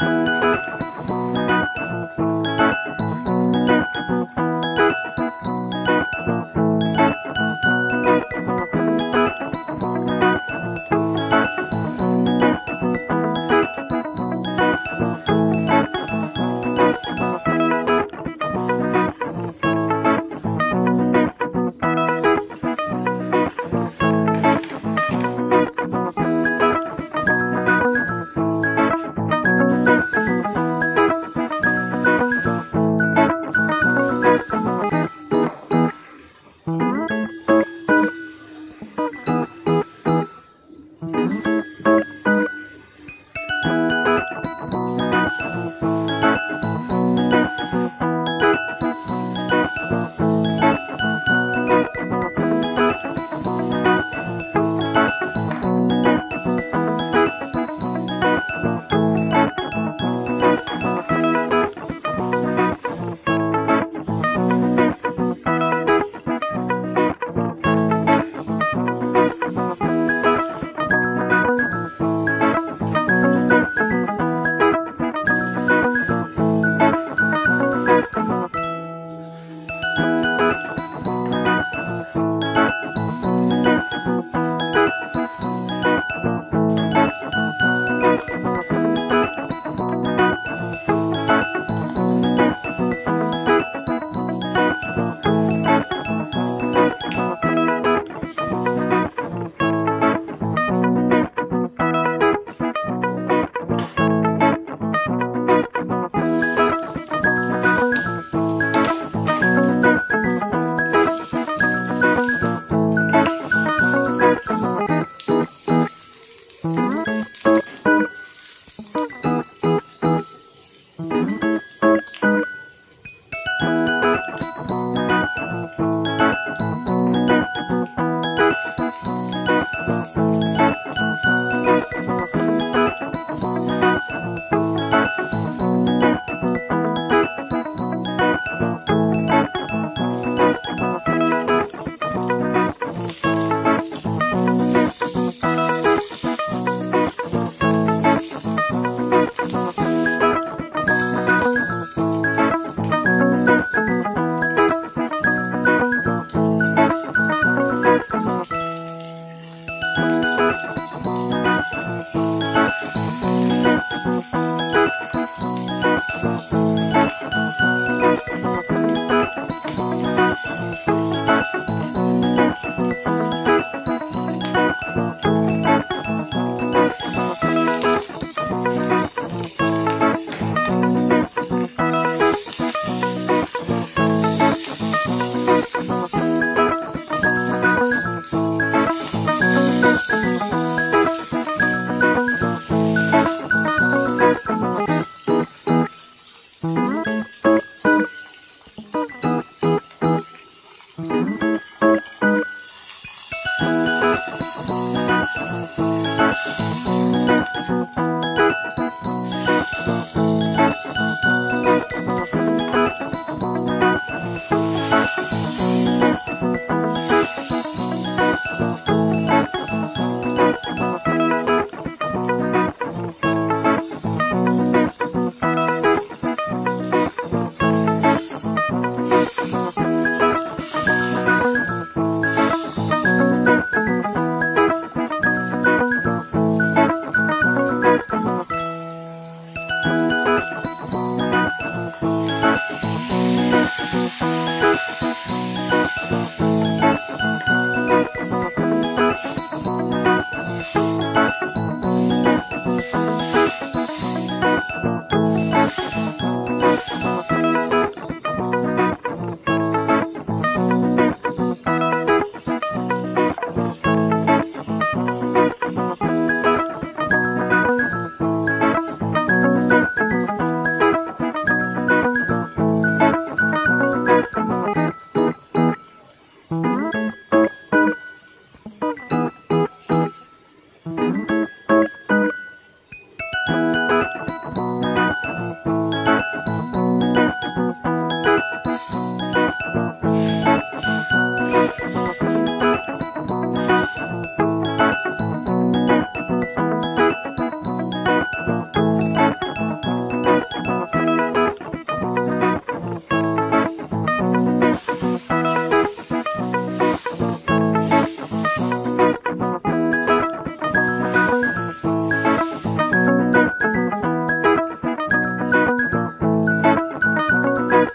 Thank you. Música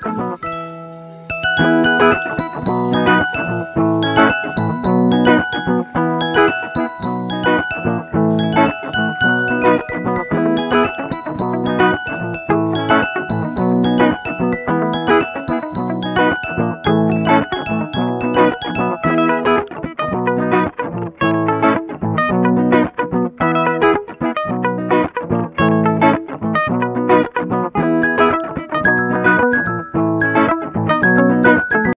Thank you.